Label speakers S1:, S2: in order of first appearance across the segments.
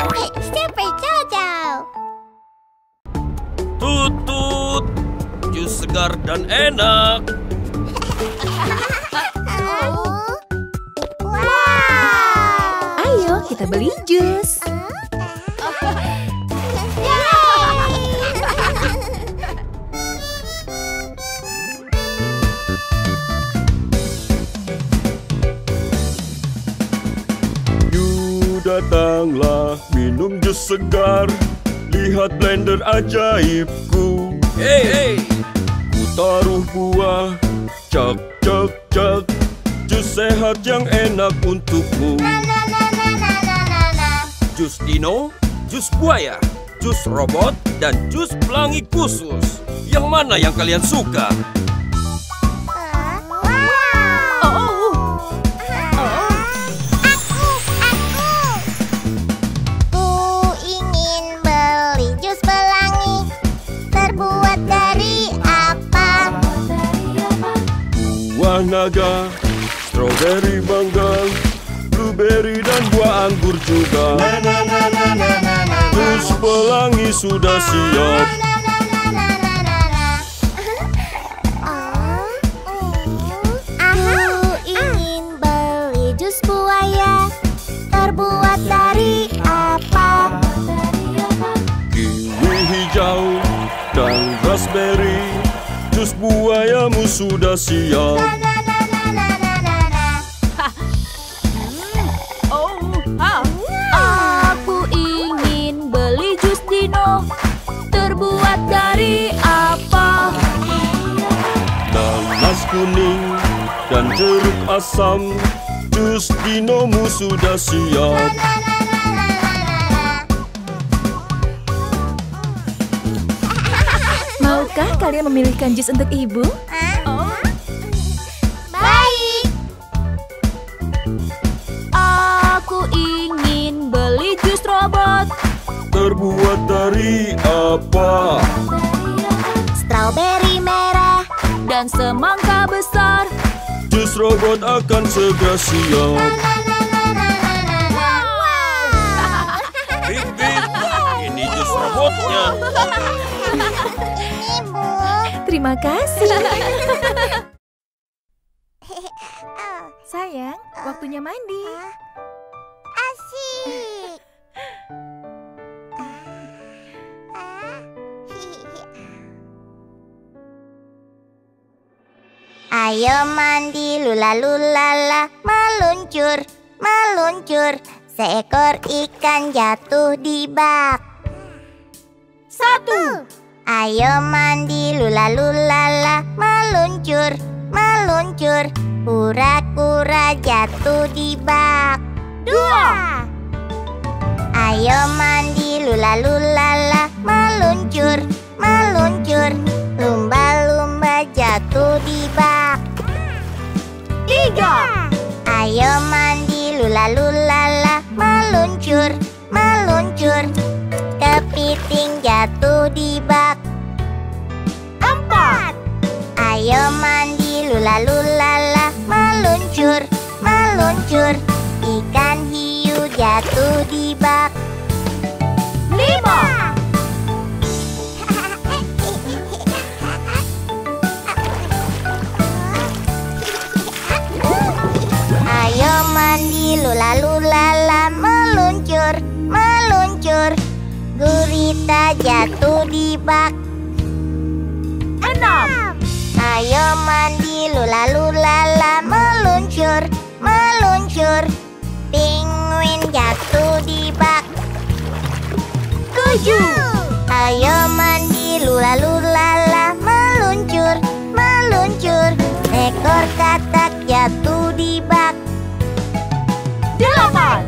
S1: Super Jojo.
S2: Tutut. Jus segar dan enak.
S1: Oh. Wow.
S3: Ayo kita beli jus.
S4: Yuk datanglah minum jus segar Lihat blender ajaibku
S2: Hei, hei.
S4: Ku taruh buah Cek cek cek Jus sehat yang enak untukmu
S2: Jus dino, jus buaya, jus robot, dan jus pelangi khusus. Yang mana yang kalian suka?
S4: Naga Strawberry mangga Blueberry dan buah anggur juga Jus pelangi sudah siap
S1: Aku ingin beli jus buaya. Terbuat dari apa?
S4: Kiwi hijau dan raspberry Jus buayamu sudah siap asam Jus dinomu sudah siap
S3: Maukah kalian memilihkan jus untuk ibu?
S1: Baik.
S3: Aku ingin beli jus robot.
S4: Terbuat dari apa?
S1: Strawberry merah.
S3: dan semangka besar.
S4: Jus robot akan segera siap
S2: Bip, bip. Ini jus robotnya.
S1: Ibu.
S3: Terima kasih. Sayang, waktunya mandi.
S1: Ayo mandi lula lulala meluncur meluncur seekor ikan jatuh di bak. Satu. Ayo mandi lula lulala meluncur meluncur kura-kura jatuh di bak. Dua. Ayo mandi lula lulala meluncur meluncur lumba-lumba jatuh bak. Tiga. Ayo mandi lula lulala meluncur meluncur kepiting jatuh di bak. Empat. Ayo mandi lula lulala meluncur meluncur ikan hiu jatuh di bak. Lima. Ayo mandi lula lulala meluncur meluncur gurita jatuh di bak. Enam. Ayo mandi lula lulala meluncur meluncur penguin jatuh di bak. Tujuh. Ayo mandi lula lulala meluncur meluncur ekor katak jatuh di bak. Delapan.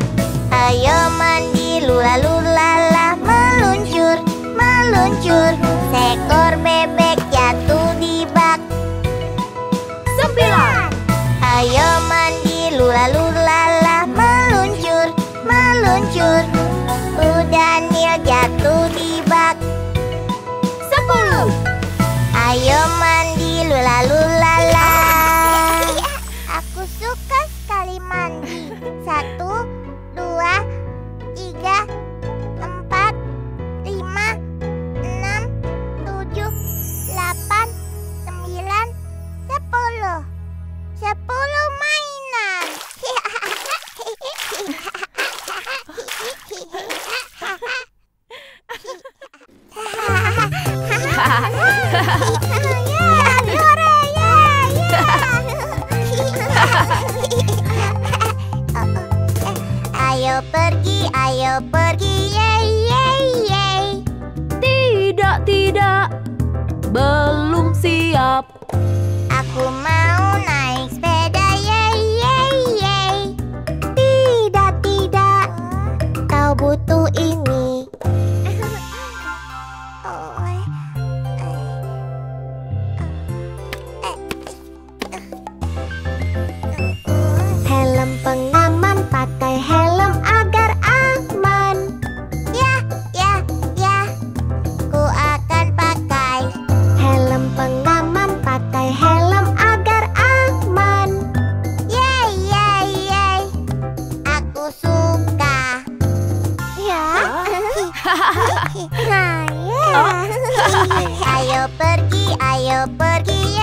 S1: Ayo mandi lula lulala meluncur meluncur seekor bebek pergi, ayo pergi ya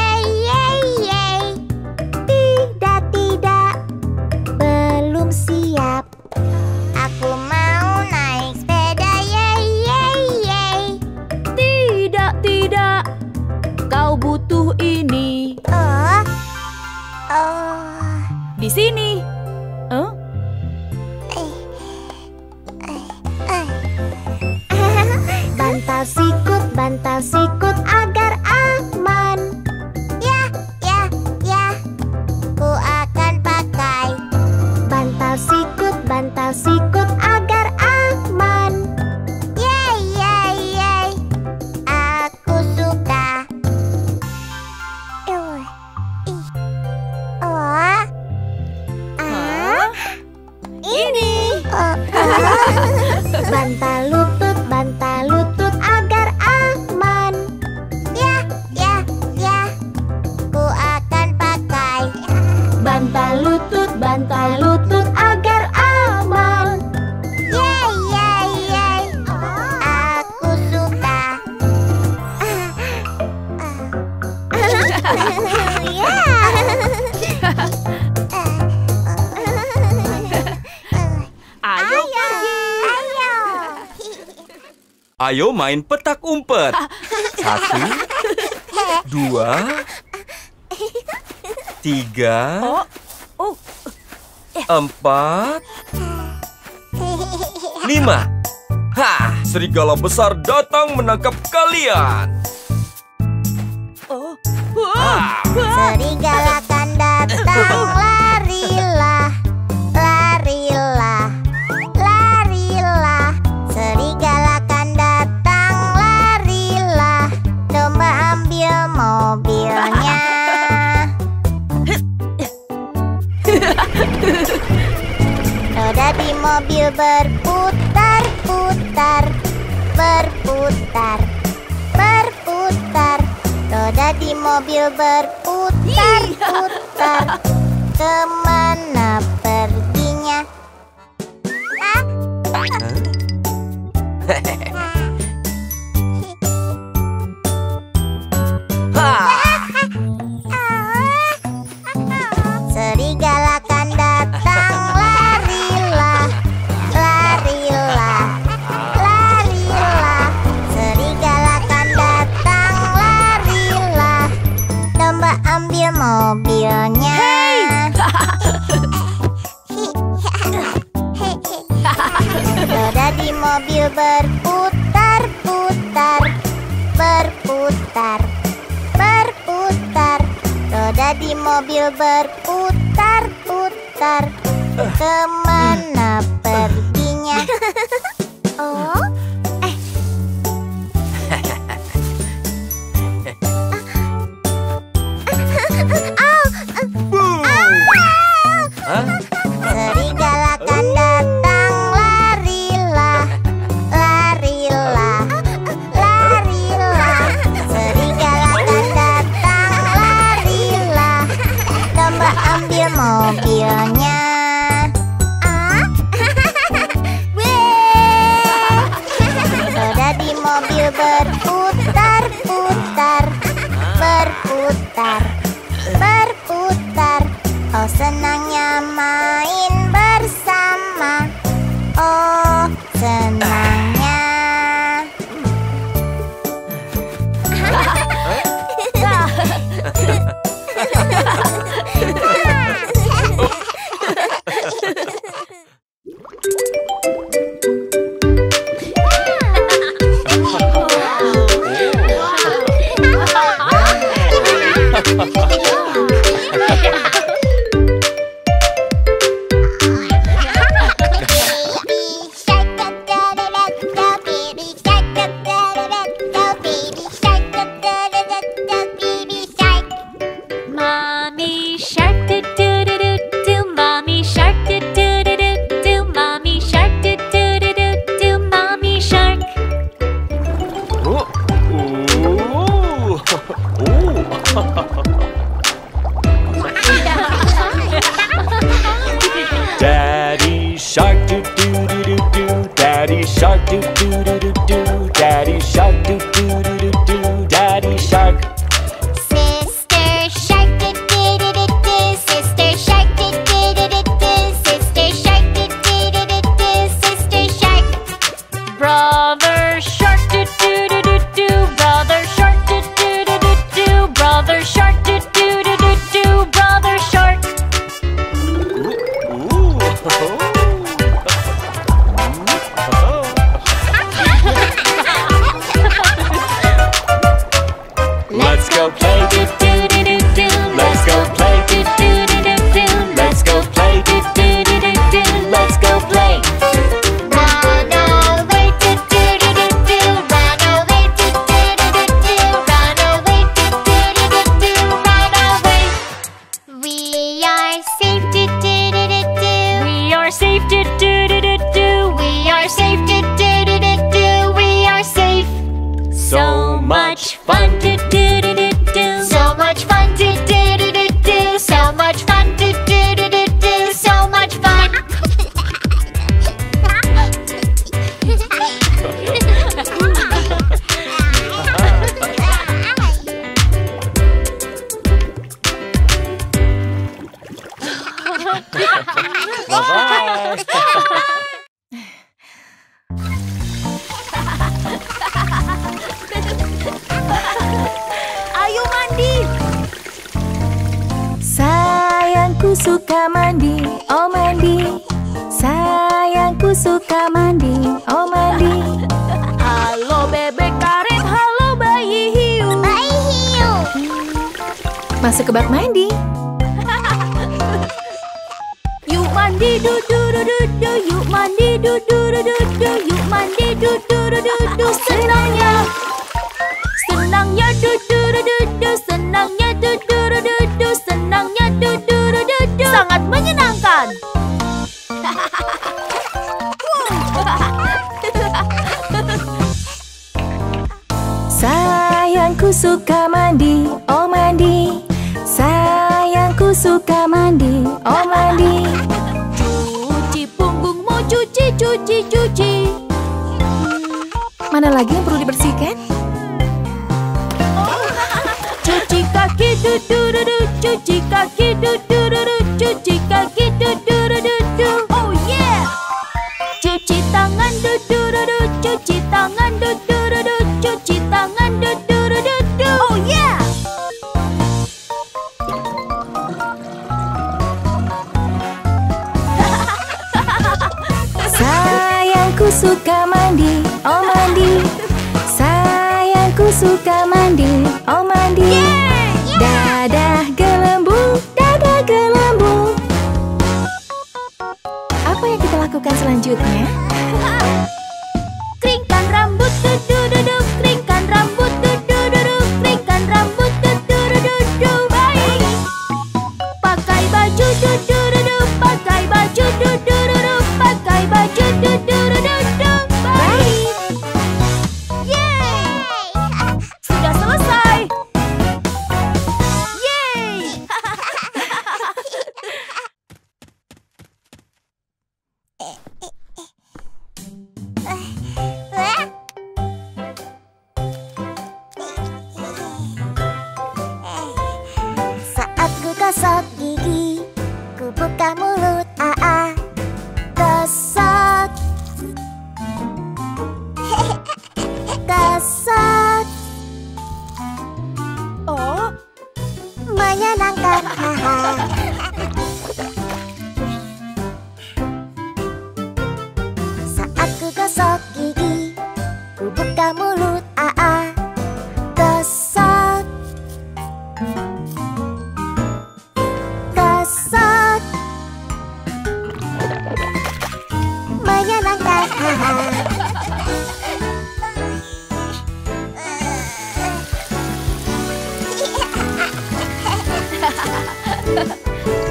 S1: Ayo
S2: main petak umpet. Satu, dua, tiga,
S3: oh. Oh.
S2: empat, lima. Hah, serigala besar datang menangkap kalian.
S3: Oh. Wow.
S2: Ah.
S1: Serigala mobil berputar-putar Berputar, berputar Roda di mobil berputar-putar iya. Ke mana perginya? Ah. mobil berputar-putar Berputar, berputar. Roda di mobil berputar-putar eh.
S5: Ke
S3: mana perginya? Vampira
S5: Sayangku suka mandi, oh mandi Sayangku suka mandi, oh mandi
S3: Cuci punggungmu, cuci, cuci, cuci
S5: Mana lagi yang perlu dibersihkan?
S3: Cuci kaki, du, du, du, du. cuci kaki, du, du, du, du. cuci युग हैं।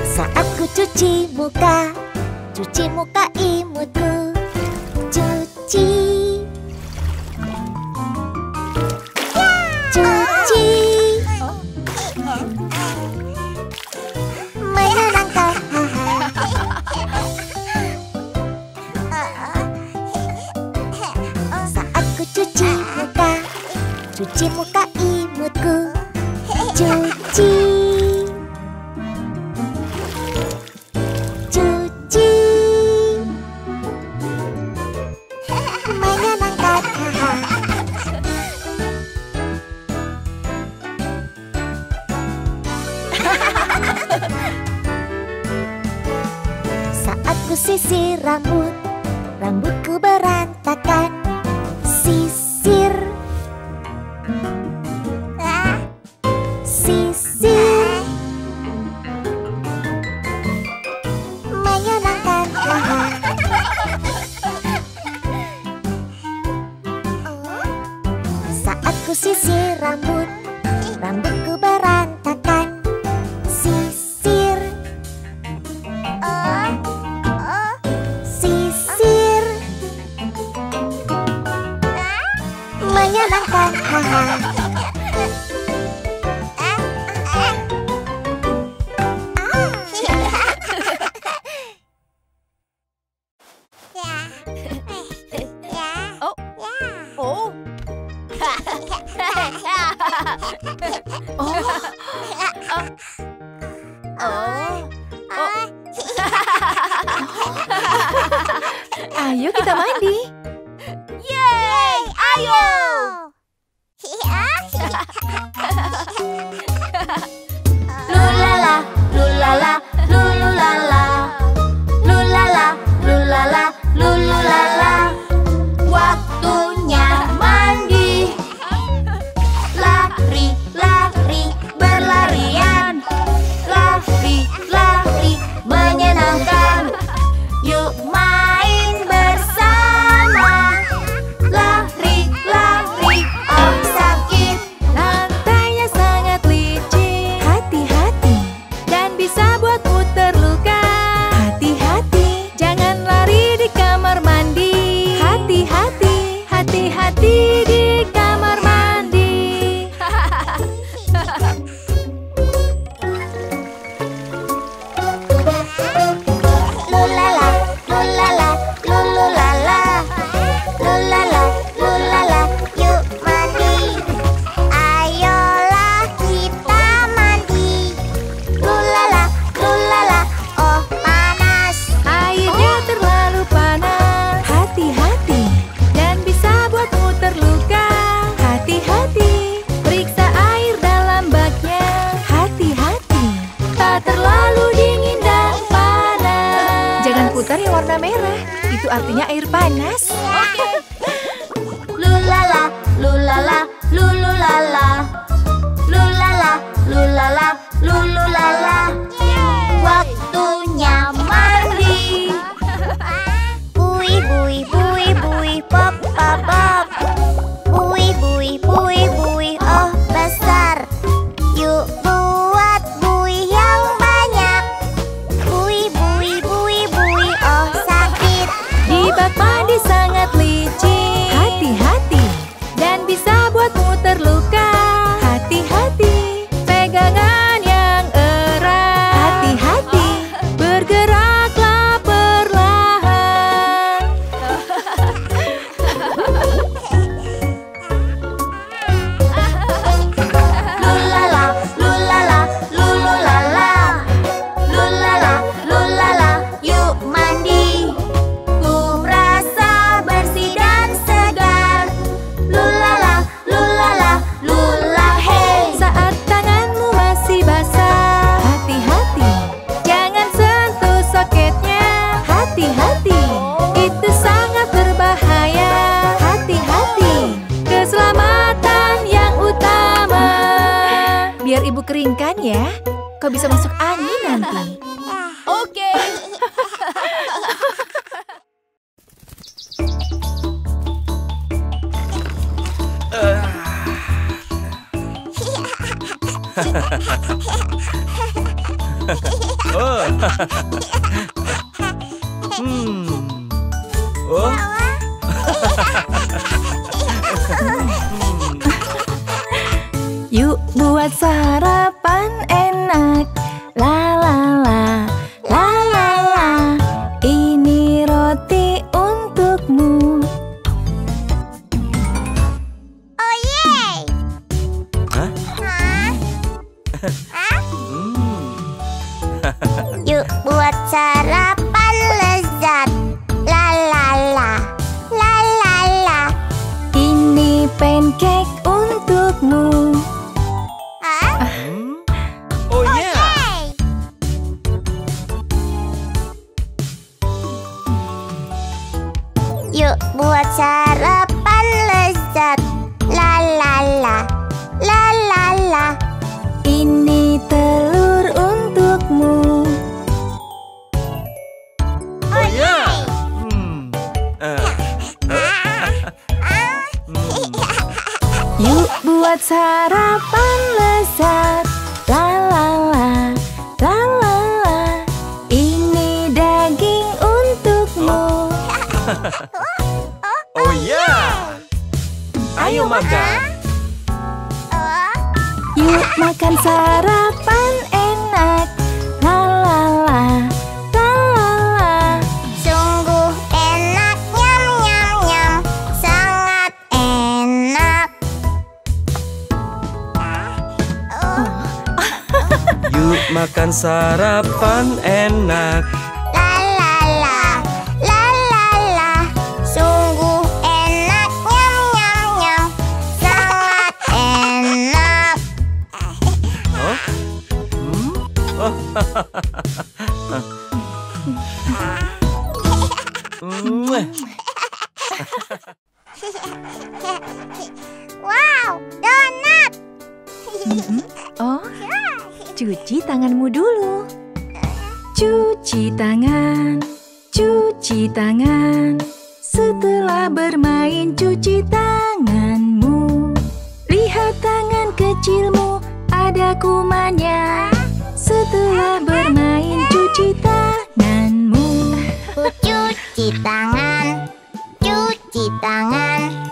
S6: Saat ku cuci muka Cuci muka imutku Cuci cuci muka imutku Cuci. Cuci. Menyenangkan Saat ku sisir rambut Rambutku berantakan. pra
S4: Oh.
S1: Hmm. oh.
S7: Yuk buat
S1: sarap.
S5: Yuk buat sarapan lezat La la la, la la la.
S7: Ini daging untukmu.
S1: Oh ya, yeah. ayo makan.
S5: Yuk makan sarapan
S4: makan sarapan enak.
S1: La la la, la la la. Sungguh enak, nyam nyam nyam. Sangat enak.
S4: Oh? Hmm?
S1: Oh, wow, donat!
S5: Mm-hmm cuci tanganmu dulu. Cuci tangan, cuci tangan. Setelah bermain cuci tanganmu. Lihat tangan kecilmu, ada kumannya. Setelah bermain cuci tanganmu.
S1: Cuci tangan, cuci tangan.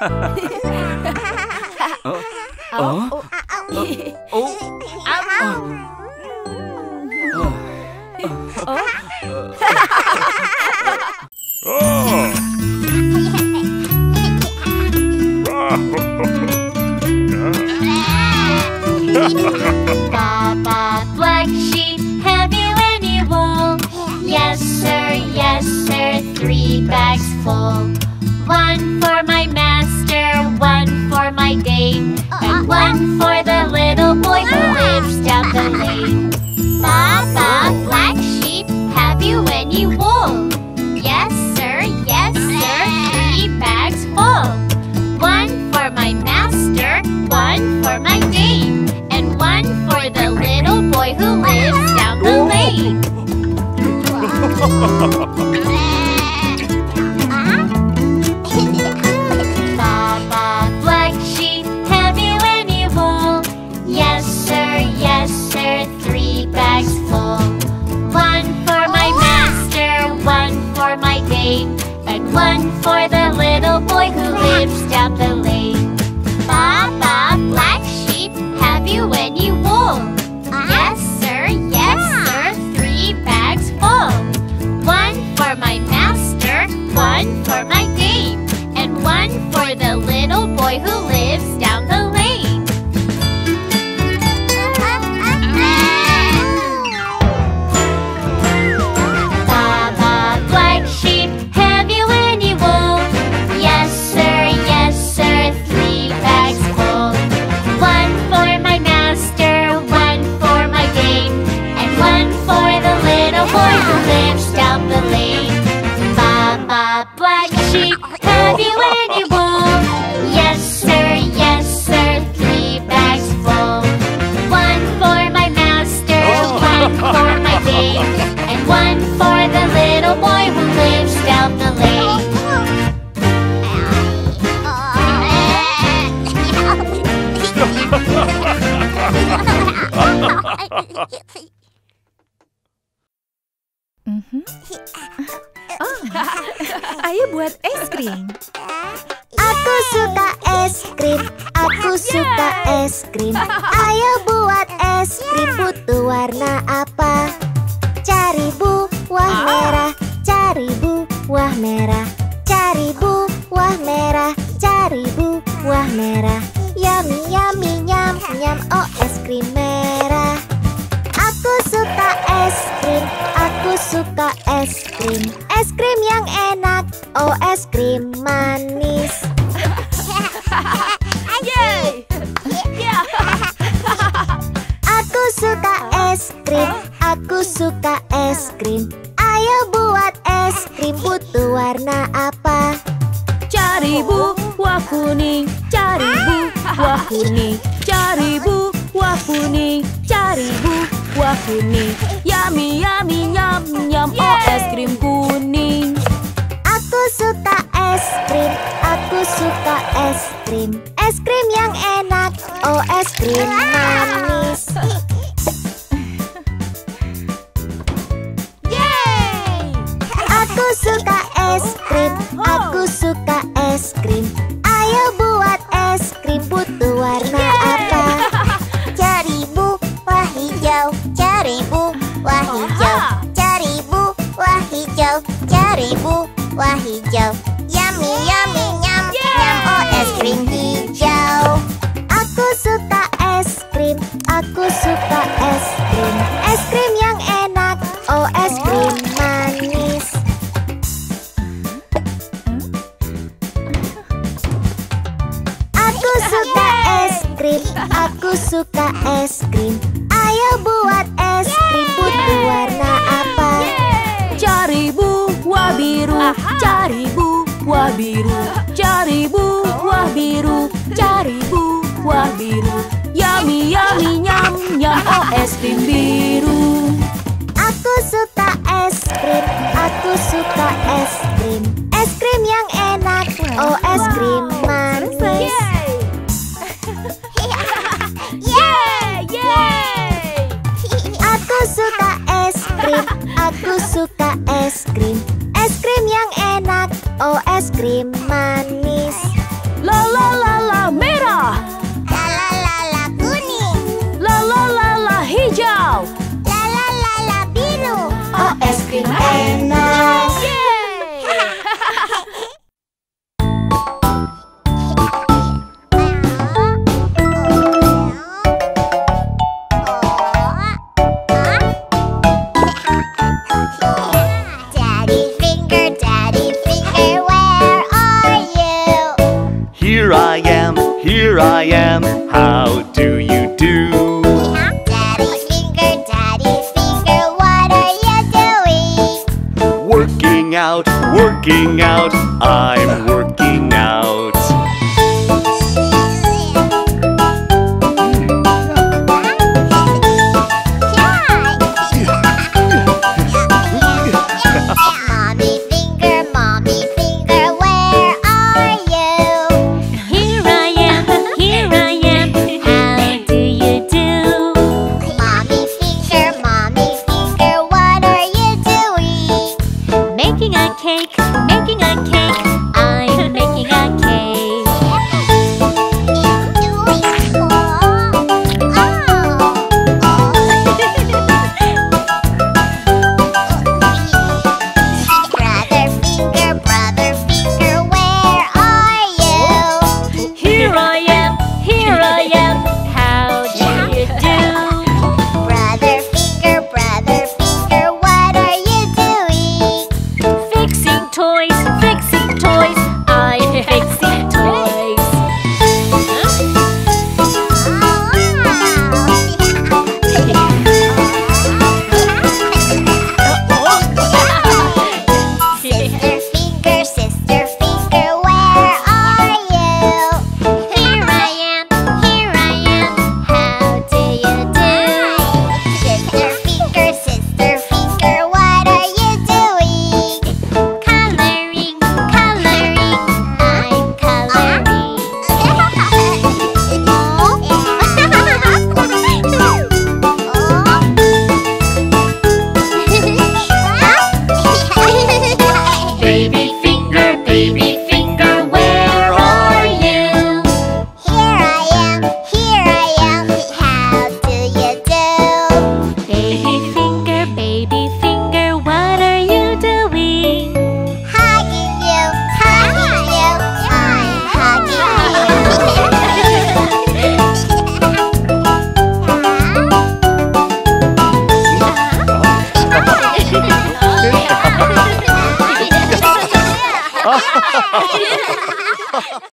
S8: Ha ha! Yes, sir, yes, sir, three bags full. One for my master, one for my dame, and one for the little boy who lives down the lane.
S6: merah. Yummy, yummy, nyam, nyam Oh, es krim merah. Aku suka es krim Aku suka es krim. Es krim yang enak Oh, es krim manis. Aku suka es krim Aku suka es krim. Ayo buat es krim Butuh warna apa?
S3: Cari buah kuning kuning Cari buah kuning Cari buah kuning Yummy yummy nyam nyam Oh es krim kuning.
S6: Aku suka es krim Aku suka es krim. Es krim yang enak Oh es krim manis. Aku suka es krim krim Aku suka es krim. Es krim yang enak. Oh es krim manis.